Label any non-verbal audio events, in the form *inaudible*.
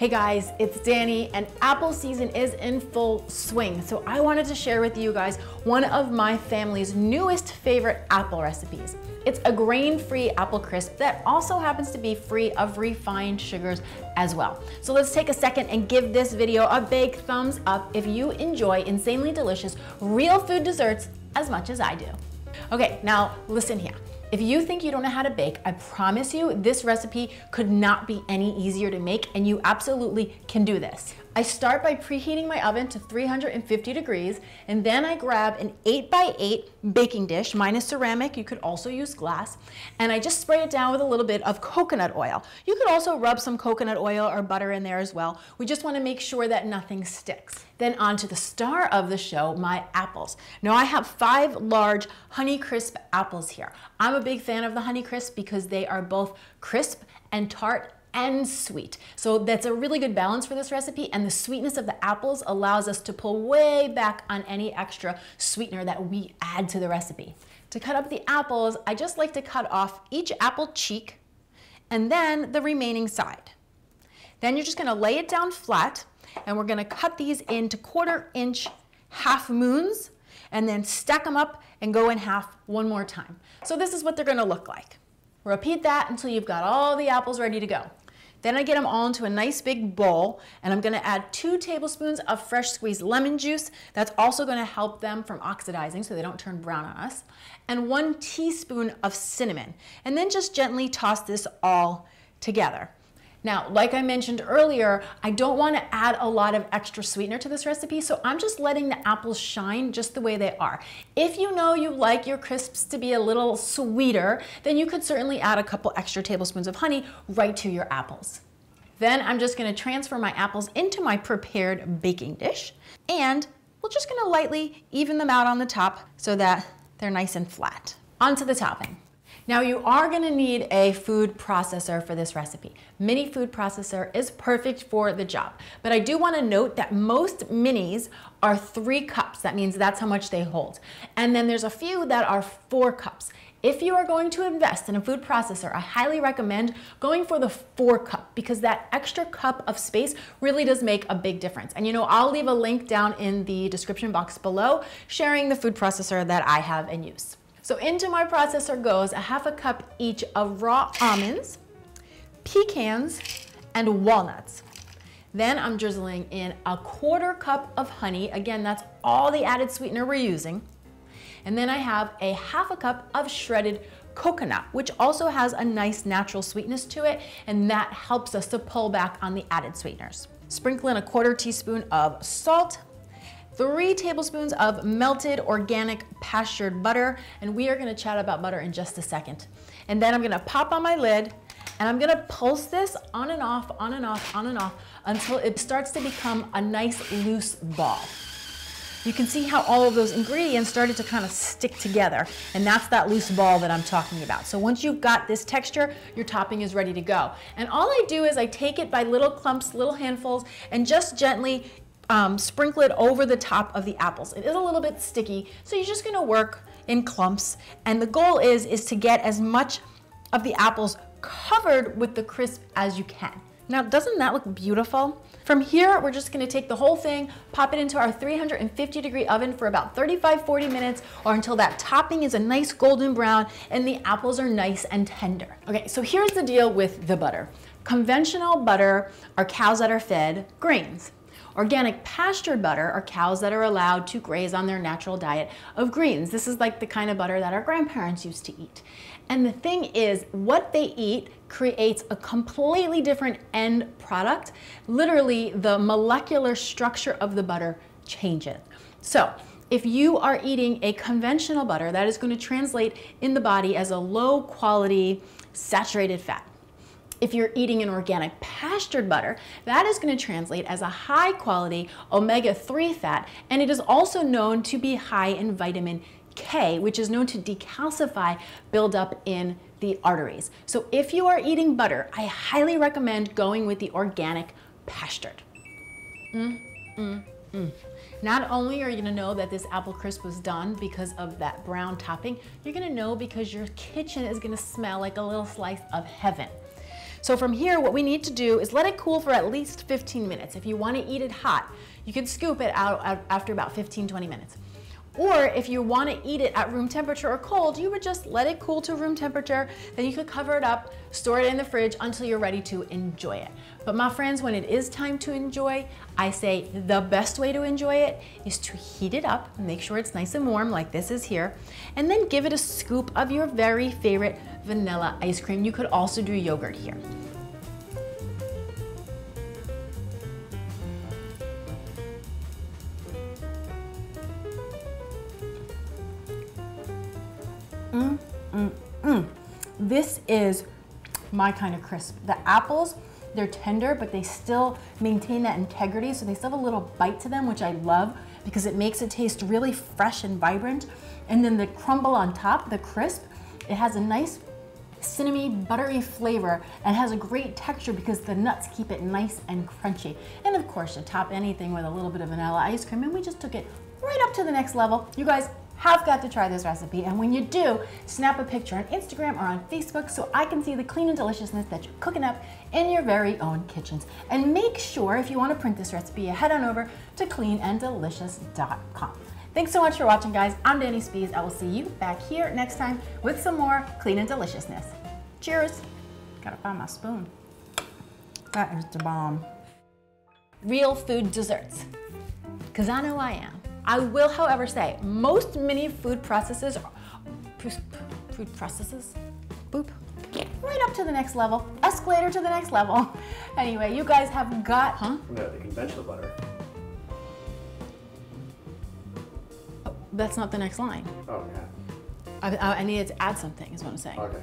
Hey guys, it's Dani and apple season is in full swing. So I wanted to share with you guys one of my family's newest favorite apple recipes. It's a grain-free apple crisp that also happens to be free of refined sugars as well. So let's take a second and give this video a big thumbs up if you enjoy insanely delicious real food desserts as much as I do. Okay, now listen here. If you think you don't know how to bake, I promise you this recipe could not be any easier to make and you absolutely can do this. I start by preheating my oven to 350 degrees and then I grab an 8 by 8 baking dish, mine is ceramic, you could also use glass, and I just spray it down with a little bit of coconut oil. You could also rub some coconut oil or butter in there as well. We just want to make sure that nothing sticks. Then on to the star of the show, my apples. Now I have five large Honey Crisp apples here. I'm a big fan of the Honey Crisp because they are both crisp and tart and sweet. So that's a really good balance for this recipe and the sweetness of the apples allows us to pull way back on any extra sweetener that we add to the recipe. To cut up the apples, I just like to cut off each apple cheek and then the remaining side. Then you're just gonna lay it down flat and we're gonna cut these into quarter inch half moons and then stack them up and go in half one more time. So this is what they're gonna look like. Repeat that until you've got all the apples ready to go. Then I get them all into a nice big bowl and I'm gonna add two tablespoons of fresh squeezed lemon juice. That's also gonna help them from oxidizing so they don't turn brown on us. And one teaspoon of cinnamon. And then just gently toss this all together. Now, like I mentioned earlier, I don't want to add a lot of extra sweetener to this recipe, so I'm just letting the apples shine just the way they are. If you know you like your crisps to be a little sweeter, then you could certainly add a couple extra tablespoons of honey right to your apples. Then I'm just going to transfer my apples into my prepared baking dish, and we're just going to lightly even them out on the top so that they're nice and flat. Onto the topping. Now you are gonna need a food processor for this recipe. Mini food processor is perfect for the job, but I do wanna note that most minis are three cups. That means that's how much they hold. And then there's a few that are four cups. If you are going to invest in a food processor, I highly recommend going for the four cup because that extra cup of space really does make a big difference. And you know, I'll leave a link down in the description box below sharing the food processor that I have and use. So into my processor goes a half a cup each of raw almonds, pecans, and walnuts. Then I'm drizzling in a quarter cup of honey. Again, that's all the added sweetener we're using. And then I have a half a cup of shredded coconut, which also has a nice natural sweetness to it, and that helps us to pull back on the added sweeteners. Sprinkle in a quarter teaspoon of salt, three tablespoons of melted organic pastured butter, and we are gonna chat about butter in just a second. And then I'm gonna pop on my lid, and I'm gonna pulse this on and off, on and off, on and off, until it starts to become a nice loose ball. You can see how all of those ingredients started to kind of stick together, and that's that loose ball that I'm talking about. So once you've got this texture, your topping is ready to go. And all I do is I take it by little clumps, little handfuls, and just gently um, sprinkle it over the top of the apples. It is a little bit sticky, so you're just gonna work in clumps. And the goal is, is to get as much of the apples covered with the crisp as you can. Now, doesn't that look beautiful? From here, we're just gonna take the whole thing, pop it into our 350 degree oven for about 35, 40 minutes, or until that topping is a nice golden brown and the apples are nice and tender. Okay, so here's the deal with the butter. Conventional butter are cows that are fed grains. Organic pastured butter are cows that are allowed to graze on their natural diet of greens. This is like the kind of butter that our grandparents used to eat. And the thing is, what they eat creates a completely different end product. Literally, the molecular structure of the butter changes. So, if you are eating a conventional butter, that is going to translate in the body as a low quality saturated fat. If you're eating an organic pastured butter, that is going to translate as a high quality omega-3 fat, and it is also known to be high in vitamin K, which is known to decalcify buildup in the arteries. So if you are eating butter, I highly recommend going with the organic pastured. Mm, mm, mm. Not only are you gonna know that this apple crisp was done because of that brown topping, you're gonna know because your kitchen is gonna smell like a little slice of heaven. So from here, what we need to do is let it cool for at least 15 minutes. If you want to eat it hot, you can scoop it out after about 15, 20 minutes. Or if you want to eat it at room temperature or cold, you would just let it cool to room temperature. Then you could cover it up, store it in the fridge until you're ready to enjoy it. But my friends, when it is time to enjoy, I say the best way to enjoy it is to heat it up, make sure it's nice and warm like this is here, and then give it a scoop of your very favorite vanilla ice cream. You could also do yogurt here. Mm, mm, mm. This is my kind of crisp. The apples, they're tender, but they still maintain that integrity. So they still have a little bite to them, which I love because it makes it taste really fresh and vibrant. And then the crumble on top, the crisp, it has a nice cinnamony, buttery flavor and has a great texture because the nuts keep it nice and crunchy. And of course, you top anything with a little bit of vanilla ice cream and we just took it right up to the next level. You guys, have got to try this recipe. And when you do, snap a picture on Instagram or on Facebook so I can see the clean and deliciousness that you're cooking up in your very own kitchens. And make sure, if you want to print this recipe, head on over to cleananddelicious.com. Thanks so much for watching, guys. I'm Dani Spies. I will see you back here next time with some more clean and deliciousness. Cheers. Gotta find my spoon. That is the bomb. Real food desserts. Because I know I am. I will, however, say most mini food processes, are food processes, boop, right up to the next level, escalator to the next level. *laughs* Anyway, you guys have got, huh? Yeah, the conventional butter. Oh, that's not the next line. Oh, yeah. I, I, I needed to add something, is what I'm saying. Okay.